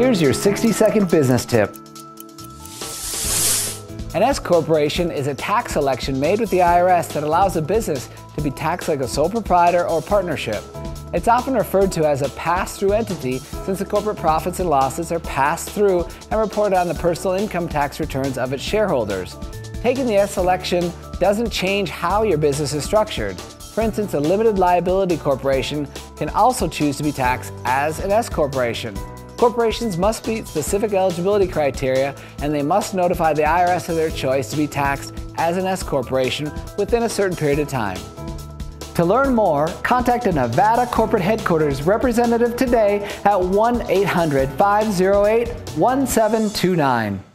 Here's your 60 second business tip. An S corporation is a tax election made with the IRS that allows a business to be taxed like a sole proprietor or partnership. It's often referred to as a pass-through entity since the corporate profits and losses are passed through and reported on the personal income tax returns of its shareholders. Taking the S election doesn't change how your business is structured. For instance, a limited liability corporation can also choose to be taxed as an S corporation. Corporations must meet specific eligibility criteria and they must notify the IRS of their choice to be taxed as an S corporation within a certain period of time. To learn more, contact a Nevada corporate headquarters representative today at 1 800 508 1729.